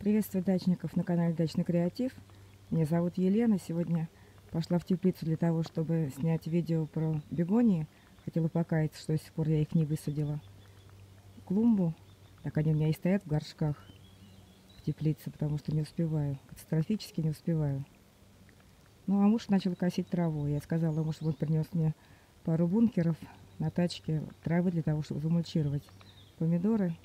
Приветствую дачников на канале Дачный Креатив. Меня зовут Елена. Сегодня пошла в теплицу для того, чтобы снять видео про бегонии. Хотела покаяться, что до сих пор я их не высадила. Клумбу. Так они у меня и стоят в горшках в теплице, потому что не успеваю. Катастрофически не успеваю. Ну, а муж начал косить траву. Я сказала ему, чтобы он принес мне пару бункеров на тачке травы для того, чтобы замульчировать помидоры.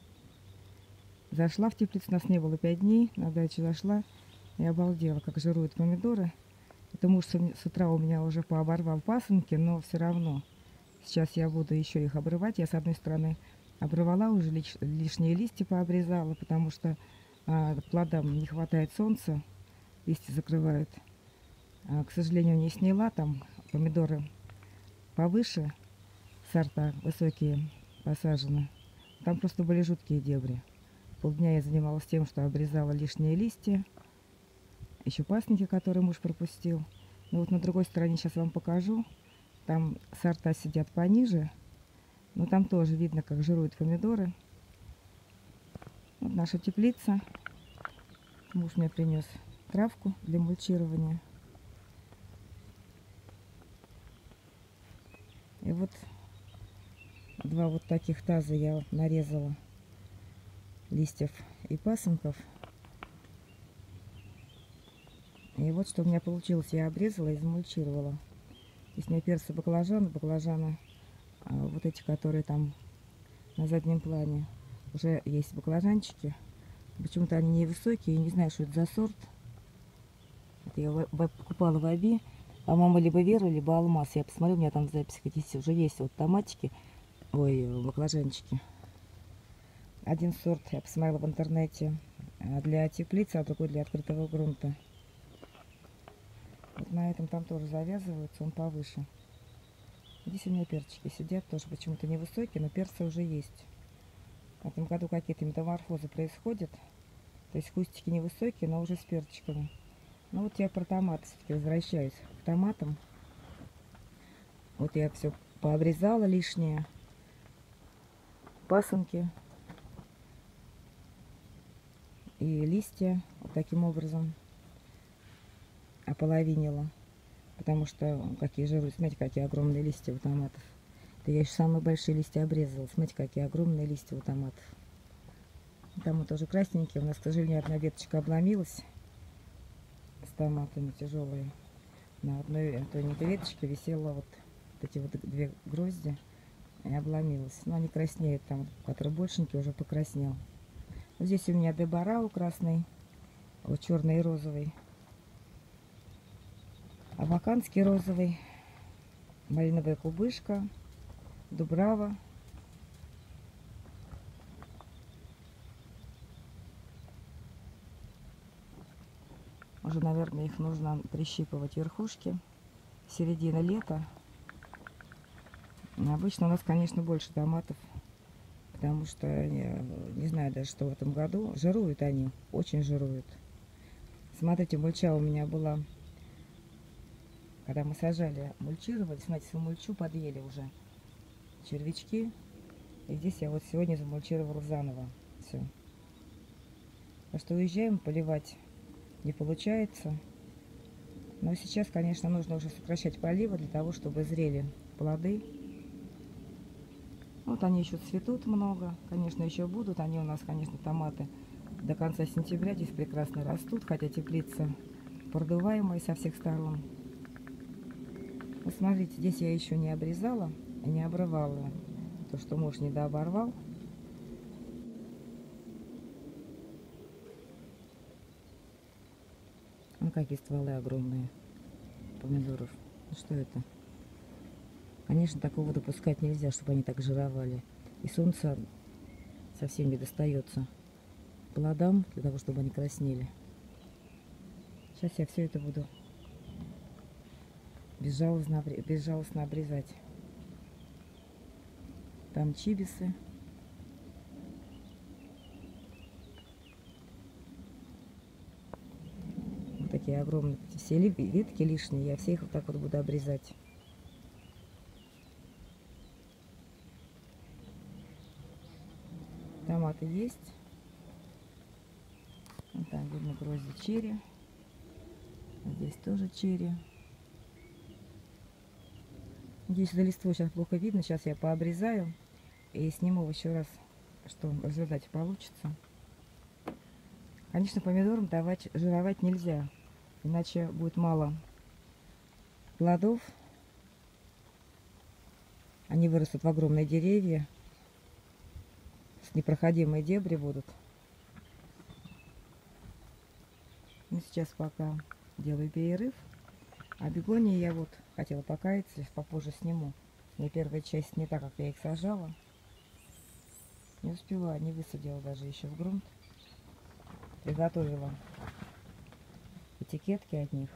Зашла в теплицу, нас не было пять дней, на дачу зашла и обалдела, как жируют помидоры. Это муж с утра у меня уже пооборвал пасынки, но все равно. Сейчас я буду еще их обрывать. Я с одной стороны обрывала уже лиш, лишние листья пообрезала, потому что а, плодам не хватает солнца, листья закрывают. А, к сожалению, не сняла там помидоры повыше, сорта высокие посажены. Там просто были жуткие дебри. Полдня я занималась тем, что обрезала лишние листья, еще пасники, которые муж пропустил. Ну вот на другой стороне сейчас вам покажу. Там сорта сидят пониже, но там тоже видно, как жируют помидоры. Вот наша теплица. Муж мне принес травку для мульчирования. И вот два вот таких таза я нарезала листьев и пасынков. И вот что у меня получилось. Я обрезала и замульчировала. Здесь у меня перцы баклажаны. Баклажаны а, вот эти, которые там на заднем плане. Уже есть баклажанчики. Почему-то они невысокие. Я не знаю, что это за сорт. Это я покупала в Аби. По-моему, либо Вера, либо Алмаз. Я посмотрю, у меня там в записях здесь уже есть вот томатики. Ой, баклажанчики. Один сорт я посмотрела в интернете а, для теплицы, а другой для открытого грунта. Вот на этом там тоже завязываются, он повыше. Здесь у меня перчики сидят, тоже почему-то невысокие, но перцы уже есть. В этом году какие-то метаморфозы происходят. То есть кустики невысокие, но уже с перчиками. Ну вот я про томаты все-таки возвращаюсь к томатам. Вот я все пообрезала лишнее. Пасынки и листья вот таким образом ополовинила. Потому что какие жиры, смотрите, какие огромные листья у томатов. Это я еще самые большие листья обрезала. Смотрите, какие огромные листья у томатов. Там вот тоже красненькие. У нас, к сожалению, одна веточка обломилась с томатами тяжелые. На одной той веточке висела вот, вот эти вот две грозди и обломилась. Но они краснеют там, который большенький уже покраснел. Здесь у меня дебарау красный, вот черный и розовый. Абаканский розовый, малиновая кубышка, дубрава. Уже, наверное, их нужно прищипывать верхушки. Середина лета. Обычно у нас, конечно, больше томатов потому что, я не знаю даже, что в этом году, жируют они, очень жируют. Смотрите, мульча у меня была, когда мы сажали, мульчировали, смотрите, свою мульчу подъели уже червячки. И здесь я вот сегодня замульчировала заново все. Так что уезжаем, поливать не получается. Но сейчас, конечно, нужно уже сокращать поливы для того, чтобы зрели плоды. Вот они еще цветут много, конечно, еще будут. Они у нас, конечно, томаты до конца сентября здесь прекрасно растут, хотя теплица продуваемая со всех сторон. Вот смотрите, здесь я еще не обрезала не обрывала. То, что муж не дооборвал. Ну, какие стволы огромные помидоров. Ну, что это? Конечно, такого допускать нельзя, чтобы они так жировали. И солнце совсем не достается плодам, для того, чтобы они краснели. Сейчас я все это буду безжалостно, безжалостно обрезать. Там чибисы. Вот такие огромные. Все ветки лишние, я все их вот так вот буду обрезать. Томаты есть. Вот там видно грозди черри. Здесь тоже черри. Здесь за листвой сейчас плохо видно. Сейчас я пообрезаю и сниму еще раз, что в результате получится. Конечно, помидорам давать жировать нельзя, иначе будет мало плодов. Они вырастут в огромные деревья, непроходимые дебри будут. Ну, сейчас пока делаю перерыв. А бегонии я вот хотела покаяться, попозже сниму. Мне первая часть не так, как я их сажала. Не успела, не высадила даже еще в грунт. Приготовила этикетки от них.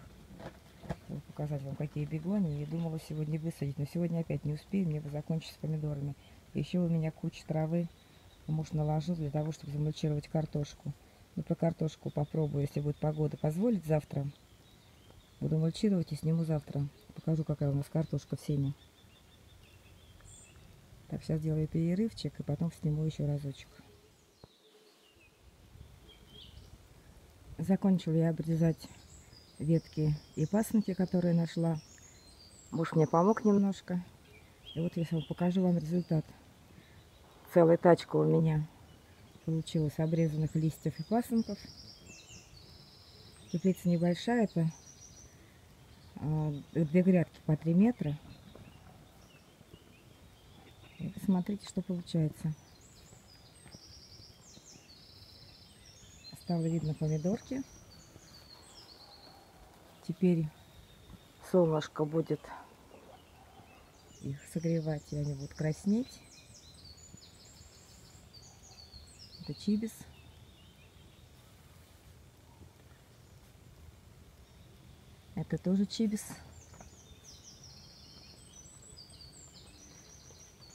Чтобы показать вам, какие бегонии. И думала сегодня высадить. Но сегодня опять не успею, мне закончить с помидорами. Еще у меня куча травы. Муж наложил для того, чтобы замульчировать картошку. Ну, про картошку попробую, если будет погода позволить завтра. Буду мульчировать и сниму завтра. Покажу, какая у нас картошка в сене. Так, сейчас делаю перерывчик и потом сниму еще разочек. Закончила я обрезать ветки и пасынки, которые нашла. Муж мне помог немножко. И вот я вам покажу вам результат. Целая тачка у меня получилась обрезанных листьев и пасынков. Теплица небольшая, это а, две грядки по 3 метра. И посмотрите, что получается. Стало видно помидорки. Теперь солнышко будет их согревать, и они будут краснеть. Это чибис. Это тоже чибис.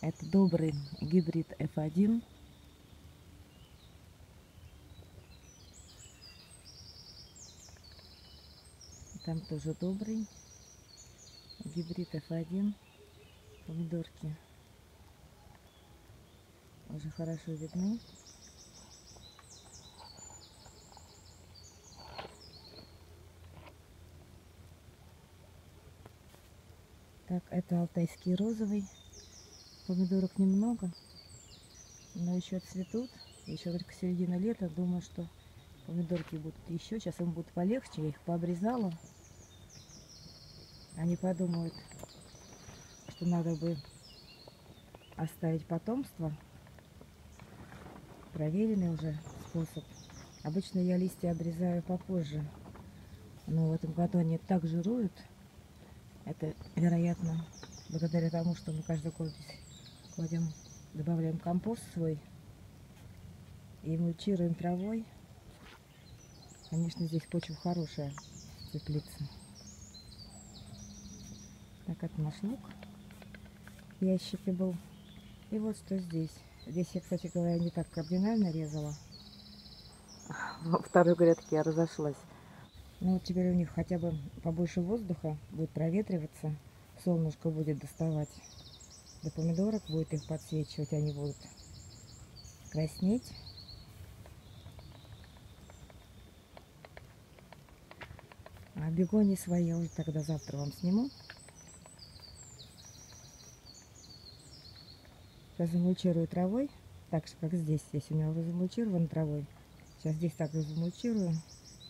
Это добрый гибрид F1. Там тоже добрый гибрид F1. Помидорки уже хорошо видны. Так, это алтайский розовый. Помидорок немного, но еще цветут. Еще только середина лета. Думаю, что помидорки будут еще. Сейчас им будет полегче. Я их пообрезала. Они подумают, что надо бы оставить потомство. Проверенный уже способ. Обычно я листья обрезаю попозже. Но в этом году они так жируют. Это, вероятно, благодаря тому, что мы каждый год здесь кладем, добавляем компост свой и мульчируем травой. Конечно, здесь почва хорошая, теплица. Так, это наш лук в ящике был. И вот что здесь. Здесь я, кстати говоря, не так кардинально резала. Во второй грядке я разошлась. Ну вот теперь у них хотя бы побольше воздуха, будет проветриваться, солнышко будет доставать до помидорок, будет их подсвечивать, они будут краснеть. А бегони свои я уже тогда завтра вам сниму. Сейчас замульчирую травой, так же как здесь. Здесь у меня уже травой. Сейчас здесь также замульчирую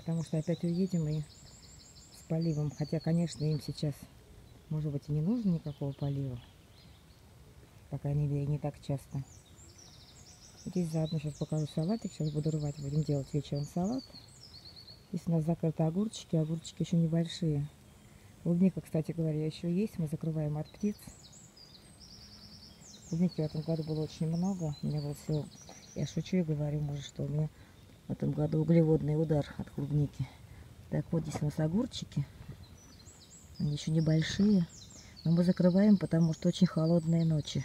потому что опять уедем и с поливом. Хотя, конечно, им сейчас, может быть, и не нужно никакого полива. По крайней мере, не так часто. Здесь заодно сейчас покажу салатик. Сейчас буду рвать. Будем делать вечером салат. Здесь у нас закрыты огурчики. Огурчики еще небольшие. Клубника, кстати говоря, еще есть. Мы закрываем от птиц. Клубники в этом году было очень много. У меня было все... Я шучу и говорю, может, что у меня в этом году углеводный удар от клубники. Так, вот здесь у нас огурчики. Они еще небольшие. Но мы закрываем, потому что очень холодные ночи.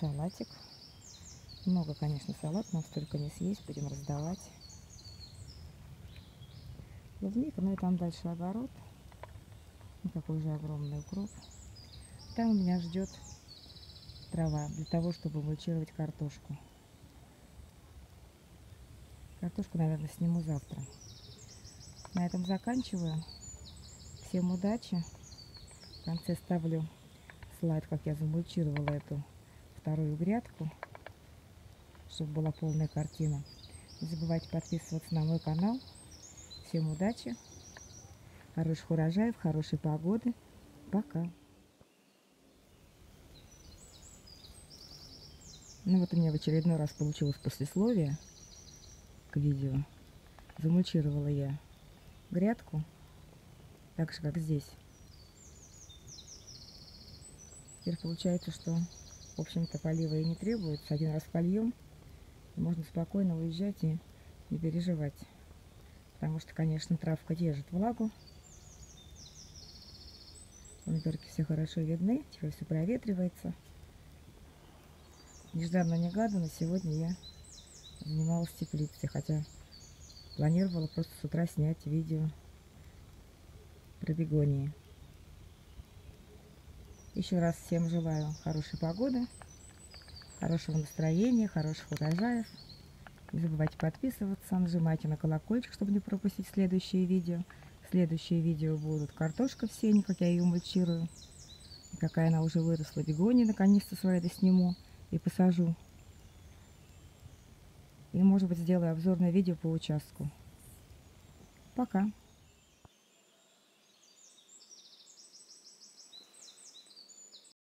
Салатик. Много, конечно, салат, нам столько не съесть, будем раздавать. Клубника, ну и там дальше огород. Какой же огромный укроп. Там меня ждет трава для того, чтобы мульчировать картошку. Картошку, наверное, сниму завтра. На этом заканчиваю. Всем удачи. В конце ставлю слайд, как я замульчировала эту вторую грядку, чтобы была полная картина. Не забывайте подписываться на мой канал. Всем удачи, хороших урожаев, хорошей погоды. Пока. Ну вот у меня в очередной раз получилось послесловие к видео. Замульчировала я грядку, так же как здесь. Теперь получается, что, в общем-то, полива и не требуется. Один раз польем, можно спокойно уезжать и не переживать. Потому что, конечно, травка держит влагу. Помидорки все хорошо видны, теперь все проветривается. Нежданно-негаданно сегодня я занималась теплицей, хотя планировала просто с утра снять видео про бегонии. Еще раз всем желаю хорошей погоды, хорошего настроения, хороших урожаев. Не забывайте подписываться, нажимайте на колокольчик, чтобы не пропустить следующие видео. Следующие видео будут картошка в сене, как я ее мульчирую. И какая она уже выросла. Бегония наконец-то свои сниму и посажу. И может быть сделаю обзорное видео по участку. Пока.